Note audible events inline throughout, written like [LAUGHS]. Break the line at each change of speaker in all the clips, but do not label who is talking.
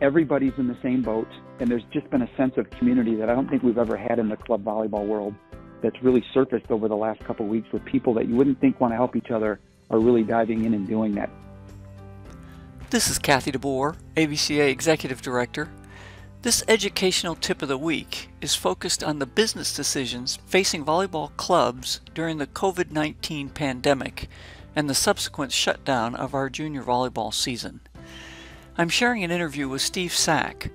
everybody's in the same boat, and there's just been a sense of community that I don't think we've ever had in the club volleyball world that's really surfaced over the last couple of weeks with people that you wouldn't think want to help each other are really diving in and doing that.
This is Kathy DeBoer, AVCA Executive Director. This educational tip of the week is focused on the business decisions facing volleyball clubs during the COVID 19 pandemic and the subsequent shutdown of our junior volleyball season. I'm sharing an interview with Steve Sack,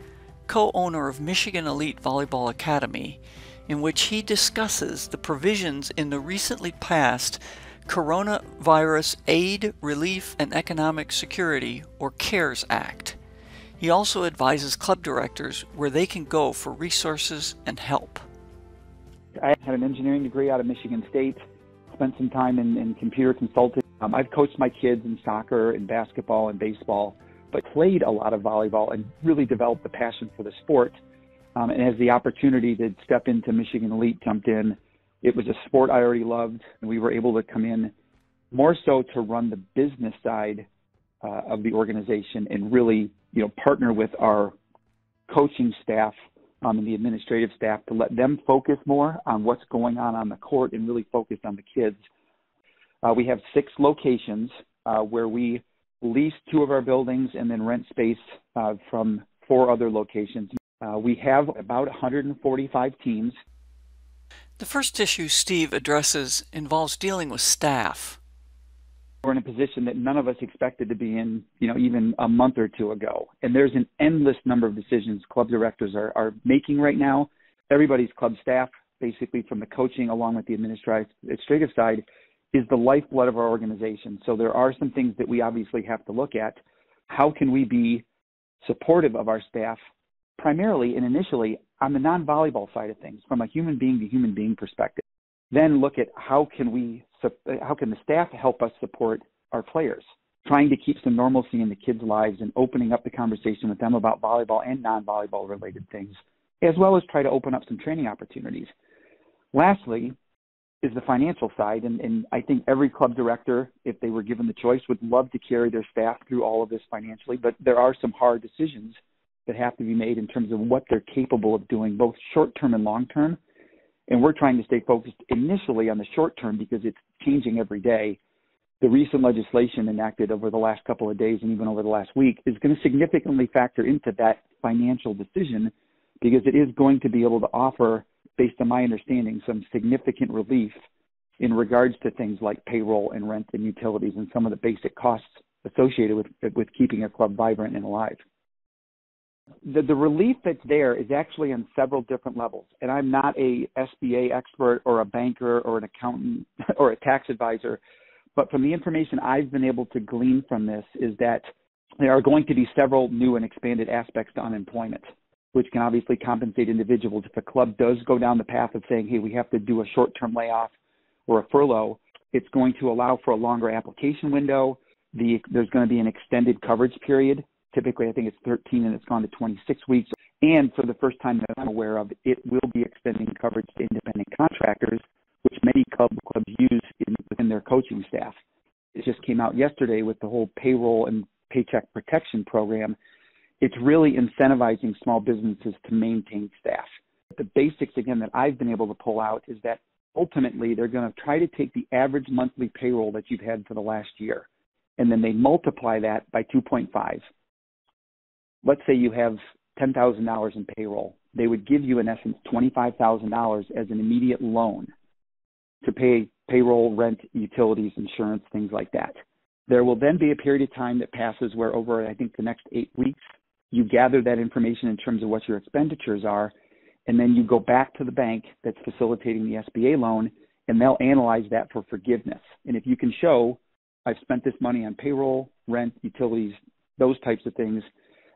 co owner of Michigan Elite Volleyball Academy, in which he discusses the provisions in the recently passed Coronavirus Aid, Relief, and Economic Security, or CARES Act. He also advises club directors where they can go for resources and help.
I had an engineering degree out of Michigan State, spent some time in, in computer consulting. Um, I've coached my kids in soccer and basketball and baseball but played a lot of volleyball and really developed the passion for the sport. Um, and as the opportunity to step into Michigan Elite jumped in, it was a sport I already loved, and we were able to come in more so to run the business side uh, of the organization and really, you know, partner with our coaching staff um, and the administrative staff to let them focus more on what's going on on the court and really focus on the kids. Uh, we have six locations uh, where we lease two of our buildings and then rent space uh, from four other locations. Uh, we have about 145 teams.
The first issue Steve addresses involves dealing with staff.
We're in a position that none of us expected to be in, you know, even a month or two ago. And there's an endless number of decisions club directors are, are making right now. Everybody's club staff, basically from the coaching along with the administrative side, is the lifeblood of our organization. So there are some things that we obviously have to look at. How can we be supportive of our staff, primarily and initially on the non-volleyball side of things, from a human being to human being perspective? Then look at how can we, how can the staff help us support our players? Trying to keep some normalcy in the kids' lives and opening up the conversation with them about volleyball and non-volleyball related things, as well as try to open up some training opportunities. Lastly, is the financial side. And, and I think every club director, if they were given the choice, would love to carry their staff through all of this financially. But there are some hard decisions that have to be made in terms of what they're capable of doing, both short term and long term. And we're trying to stay focused initially on the short term because it's changing every day. The recent legislation enacted over the last couple of days and even over the last week is going to significantly factor into that financial decision because it is going to be able to offer based on my understanding, some significant relief in regards to things like payroll and rent and utilities and some of the basic costs associated with with keeping a club vibrant and alive. The, the relief that's there is actually on several different levels. And I'm not a SBA expert or a banker or an accountant [LAUGHS] or a tax advisor, but from the information I've been able to glean from this is that there are going to be several new and expanded aspects to unemployment which can obviously compensate individuals. If a club does go down the path of saying, hey, we have to do a short term layoff or a furlough, it's going to allow for a longer application window. The, there's going to be an extended coverage period. Typically, I think it's 13 and it's gone to 26 weeks. And for the first time that I'm aware of, it will be extending coverage to independent contractors, which many club clubs use in, within their coaching staff. It just came out yesterday with the whole payroll and paycheck protection program it's really incentivizing small businesses to maintain staff. The basics, again, that I've been able to pull out is that ultimately they're going to try to take the average monthly payroll that you've had for the last year, and then they multiply that by 2.5. Let's say you have $10,000 in payroll. They would give you, in essence, $25,000 as an immediate loan to pay payroll, rent, utilities, insurance, things like that. There will then be a period of time that passes where over, I think, the next eight weeks, you gather that information in terms of what your expenditures are, and then you go back to the bank that's facilitating the SBA loan, and they'll analyze that for forgiveness. And if you can show, I've spent this money on payroll, rent, utilities, those types of things,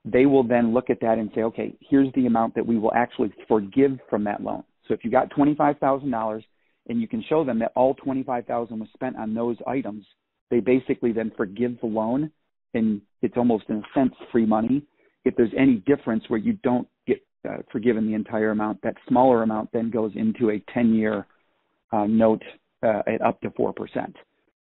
they will then look at that and say, okay, here's the amount that we will actually forgive from that loan. So if you got $25,000 and you can show them that all 25,000 was spent on those items, they basically then forgive the loan and it's almost in a sense free money if there's any difference where you don't get uh, forgiven the entire amount, that smaller amount then goes into a 10 year uh, note uh, at up to 4%.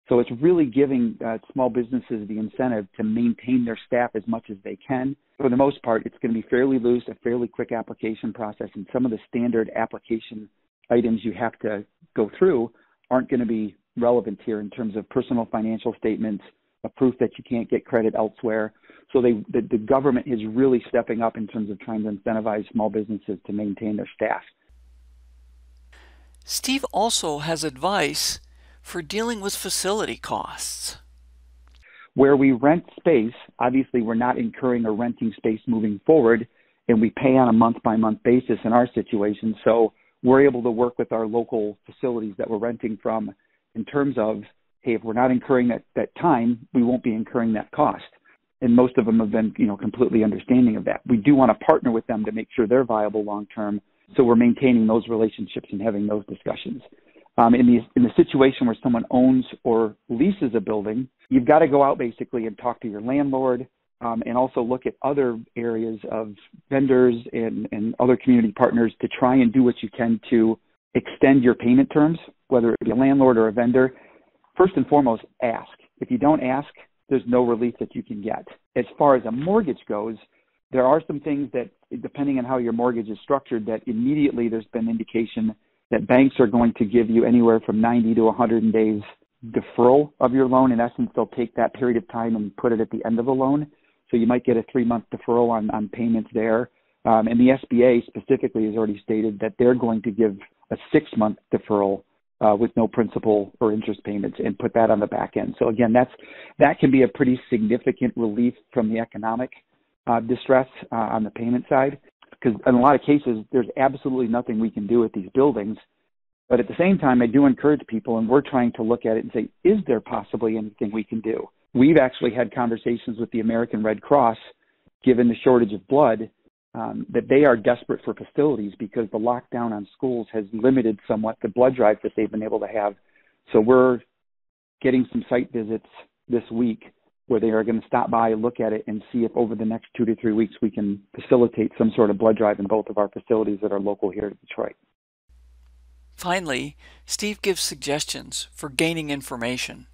So it's really giving uh, small businesses the incentive to maintain their staff as much as they can. For the most part, it's going to be fairly loose, a fairly quick application process, and some of the standard application items you have to go through aren't going to be relevant here in terms of personal financial statements, a proof that you can't get credit elsewhere. So they, the, the government is really stepping up in terms of trying to incentivize small businesses to maintain their staff.
Steve also has advice for dealing with facility costs.
Where we rent space, obviously we're not incurring or renting space moving forward, and we pay on a month by month basis in our situation. So we're able to work with our local facilities that we're renting from in terms of, hey, if we're not incurring that, that time, we won't be incurring that cost. And most of them have been, you know, completely understanding of that. We do want to partner with them to make sure they're viable long term. So we're maintaining those relationships and having those discussions. Um, in the in the situation where someone owns or leases a building, you've got to go out basically and talk to your landlord, um, and also look at other areas of vendors and, and other community partners to try and do what you can to extend your payment terms, whether it be a landlord or a vendor. First and foremost, ask. If you don't ask, there's no relief that you can get. As far as a mortgage goes, there are some things that, depending on how your mortgage is structured, that immediately there's been indication that banks are going to give you anywhere from 90 to 100 days deferral of your loan. In essence, they'll take that period of time and put it at the end of the loan. So you might get a three month deferral on, on payments there. Um, and the SBA specifically has already stated that they're going to give a six month deferral uh, with no principal or interest payments and put that on the back end. So again, that's that can be a pretty significant relief from the economic uh, distress uh, on the payment side. Because in a lot of cases, there's absolutely nothing we can do with these buildings. But at the same time, I do encourage people, and we're trying to look at it and say, is there possibly anything we can do? We've actually had conversations with the American Red Cross, given the shortage of blood, um, that they are desperate for facilities because the lockdown on schools has limited somewhat the blood drive that they've been able to have. So we're getting some site visits this week where they are going to stop by, look at it, and see if over the next two to three weeks we can facilitate some sort of blood drive in both of our facilities that are local here to Detroit.
Finally, Steve gives suggestions for gaining information.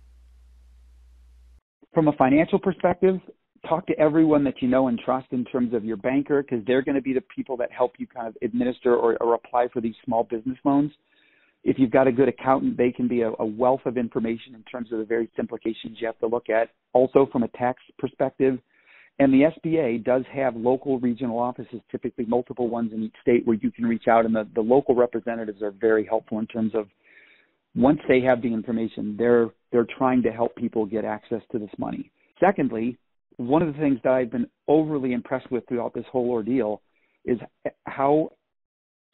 From a financial perspective, talk to everyone that you know and trust in terms of your banker because they're going to be the people that help you kind of administer or, or apply for these small business loans. If you've got a good accountant, they can be a, a wealth of information in terms of the various implications you have to look at. Also, from a tax perspective, and the SBA does have local regional offices, typically multiple ones in each state where you can reach out, and the, the local representatives are very helpful in terms of once they have the information, they're they're trying to help people get access to this money. Secondly, one of the things that I've been overly impressed with throughout this whole ordeal is how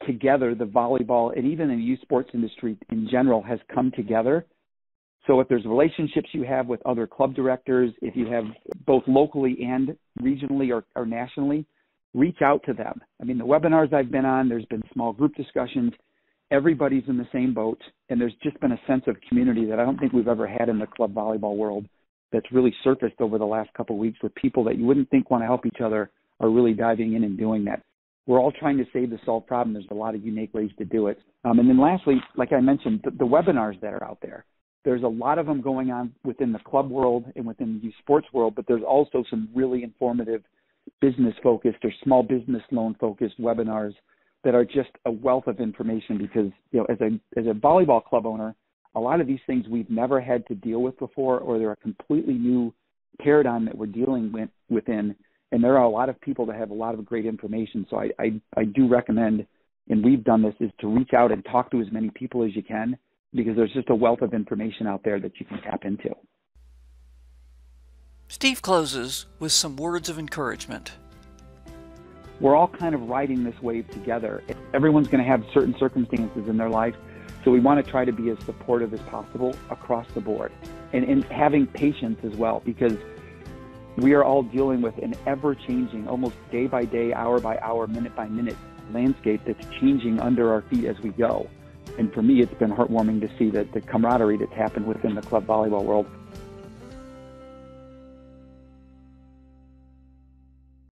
together the volleyball and even the youth sports industry in general has come together. So if there's relationships you have with other club directors, if you have both locally and regionally or, or nationally, reach out to them. I mean, the webinars I've been on, there's been small group discussions. Everybody's in the same boat, and there's just been a sense of community that I don't think we've ever had in the club volleyball world that's really surfaced over the last couple of weeks with people that you wouldn't think want to help each other are really diving in and doing that. We're all trying to save the solve problem. There's a lot of unique ways to do it. Um, and then lastly, like I mentioned, the, the webinars that are out there. There's a lot of them going on within the club world and within the sports world, but there's also some really informative business focused or small business loan focused webinars that are just a wealth of information because you know as a as a volleyball club owner a lot of these things we've never had to deal with before, or they're a completely new paradigm that we're dealing with within. And there are a lot of people that have a lot of great information. So I, I, I do recommend, and we've done this, is to reach out and talk to as many people as you can because there's just a wealth of information out there that you can tap into.
Steve closes with some words of encouragement.
We're all kind of riding this wave together. Everyone's going to have certain circumstances in their life so we want to try to be as supportive as possible across the board and, and having patience as well because we are all dealing with an ever changing, almost day by day, hour by hour, minute by minute landscape that's changing under our feet as we go. And for me, it's been heartwarming to see that the camaraderie that's happened within the club volleyball world